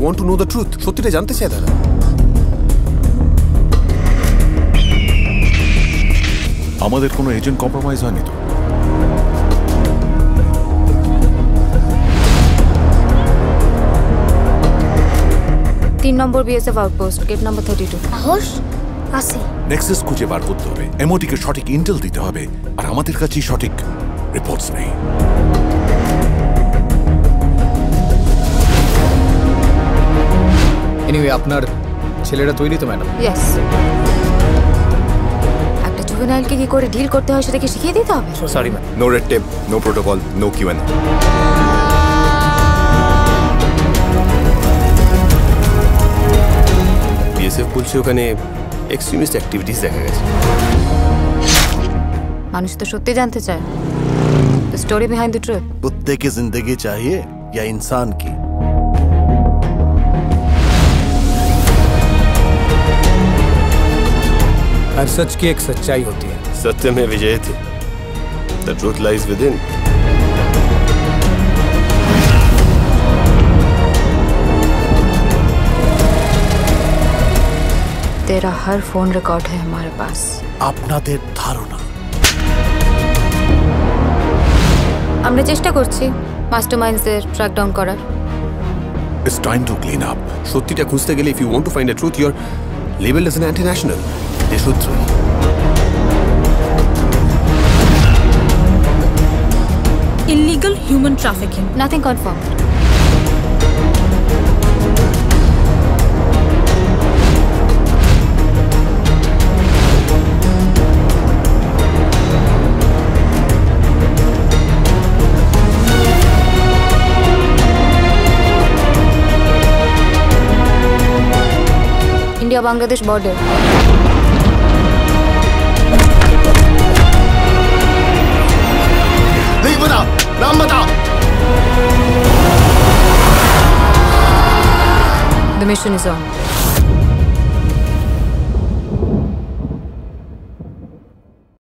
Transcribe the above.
Want to know the truth সত্যিটা জানতে চায় তারা আমাদের কোনো এজেন্ট কম্প্রোমাইজ হয়নি তো? তিন number BSF outpost gate number thirty two সাহস আছে নেক্সাস খুঁজে বার করতে হবে। এমওটিকে সঠিক ইন্টেল দিতে হবে। আর আমাদের কাছেই সঠিক রিপোর্টস নেই। আপনার ছেলেরা তৈরি তো ম্যাডাম ইয়েস একটা জুভেনাইলকে কি করে ডিল করতে হয় সেটাকে শিখিয়ে দিতে হবে sorry ma'am no red tape no protocol no QN BSF বলছে ওখানে এক্সট্রিমিস্ট অ্যাক্টিভিটিস দেখা গেছে মানুষ তো সত্যি জানতে চায় the story behind the truth कुत्ते की जिंदगी चाहिए या इंसान की हर सच की एक सच्चाई होती है सत्य में विजय थे the truth lies within तेरा हर फोन रिकॉर्ड है हमारे पास আপনাদের ধারণা আমরা চেষ্টা করছি মাস্টার মাইন্ডসদের ট্র্যাক ডাউন করার it's time to clean up সত্যিটা খুঁজতে গেলে if you want to find a truth your level S N anti national দেশদ্রোহী illegal human trafficking. Nothing confirm India Bangladesh नाम बता The mission is on.